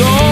So